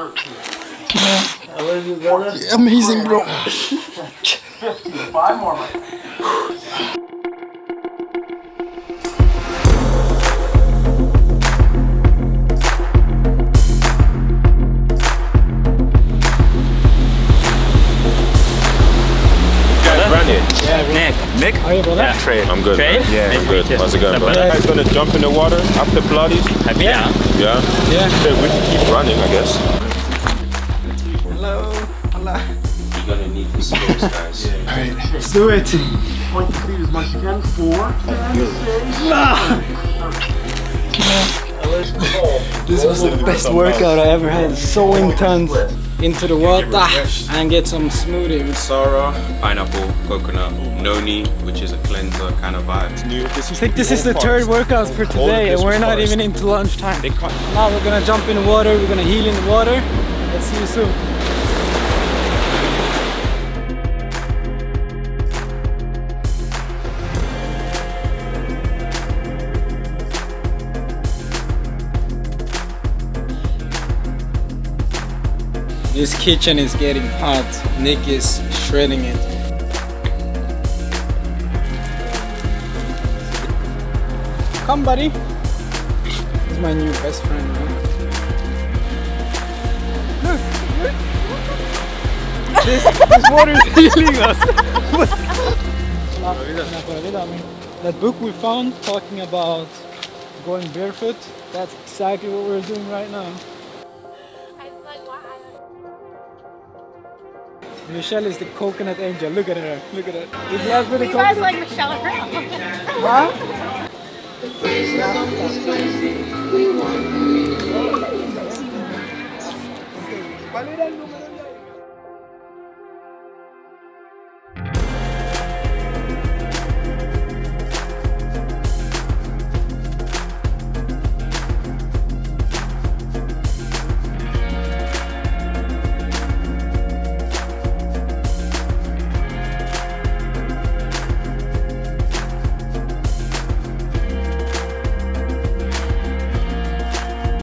I love you, brother. Amazing, bro. Five more, man. guys ran. Nick. Nick? How are you, brother? Yeah. Trey. I'm good. Trey? Yeah, I'm good. you. How's it going, bro? What's up, You guys gonna jump in the water after Pilates? Yeah. Yeah. Yeah. Okay, we can keep running, I guess. Hello. Hello. You're gonna need the space, guys. Alright, let's do it. Point the feet as much as you can. Four. This was the best workout I ever had. So intense. Into the water ah, and get some smoothie. with Sarah, pineapple, coconut, noni, which is a cleanser kind of vibe. I think this is the third workout for today and we're not even into lunchtime. Now we're gonna jump in the water, we're gonna heal in the water. Let's see you soon. This kitchen is getting hot. Nick is shredding it. Come, buddy. He's my new best friend. look. This, this water is healing us. that book we found talking about going barefoot, that's exactly what we're doing right now. Michelle is the coconut angel. Look at her. Look at her. Did you ask for the You guys coconut? like Michelle around. Huh? ¿Cuál era el número?